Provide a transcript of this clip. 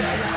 Yeah.